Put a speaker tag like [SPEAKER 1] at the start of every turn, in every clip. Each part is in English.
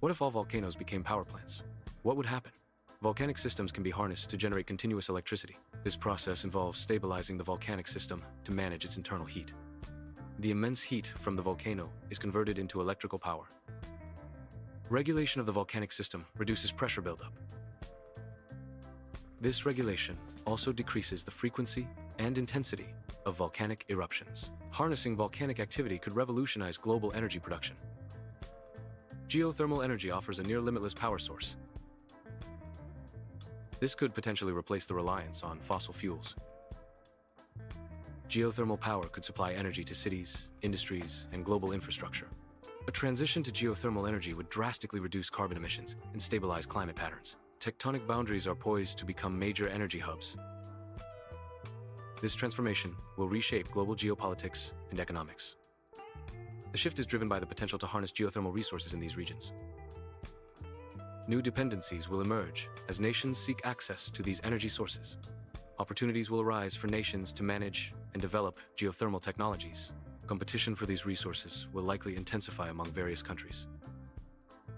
[SPEAKER 1] What if all volcanoes became power plants? What would happen? Volcanic systems can be harnessed to generate continuous electricity. This process involves stabilizing the volcanic system to manage its internal heat. The immense heat from the volcano is converted into electrical power. Regulation of the volcanic system reduces pressure buildup. This regulation also decreases the frequency and intensity of volcanic eruptions. Harnessing volcanic activity could revolutionize global energy production. Geothermal energy offers a near-limitless power source. This could potentially replace the reliance on fossil fuels. Geothermal power could supply energy to cities, industries, and global infrastructure. A transition to geothermal energy would drastically reduce carbon emissions and stabilize climate patterns. Tectonic boundaries are poised to become major energy hubs, this transformation will reshape global geopolitics and economics. The shift is driven by the potential to harness geothermal resources in these regions. New dependencies will emerge as nations seek access to these energy sources. Opportunities will arise for nations to manage and develop geothermal technologies. Competition for these resources will likely intensify among various countries.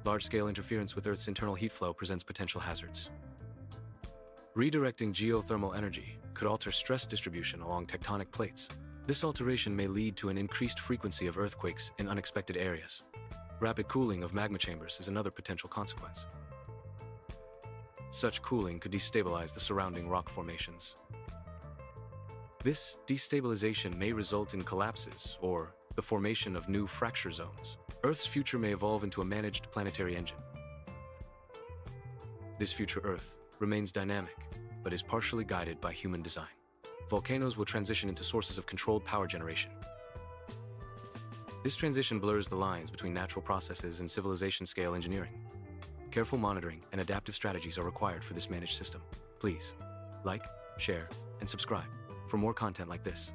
[SPEAKER 1] Large-scale interference with Earth's internal heat flow presents potential hazards. Redirecting geothermal energy could alter stress distribution along tectonic plates. This alteration may lead to an increased frequency of earthquakes in unexpected areas. Rapid cooling of magma chambers is another potential consequence. Such cooling could destabilize the surrounding rock formations. This destabilization may result in collapses or the formation of new fracture zones. Earth's future may evolve into a managed planetary engine. This future Earth remains dynamic, but is partially guided by human design. Volcanoes will transition into sources of controlled power generation. This transition blurs the lines between natural processes and civilization-scale engineering. Careful monitoring and adaptive strategies are required for this managed system. Please, like, share, and subscribe for more content like this.